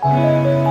Música